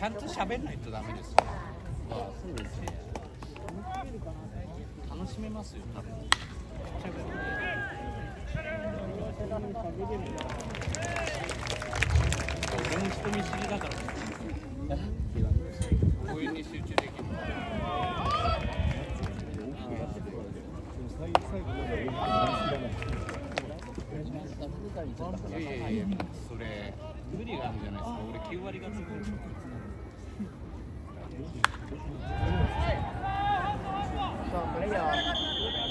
ちゃんと喋んないとダメですよ。あそうですね。楽しめますよ多分。俺も人見知りだから。公園に集中できるいやいやいやそれ無理があるじゃないですか。俺9割がつく Còn Okay.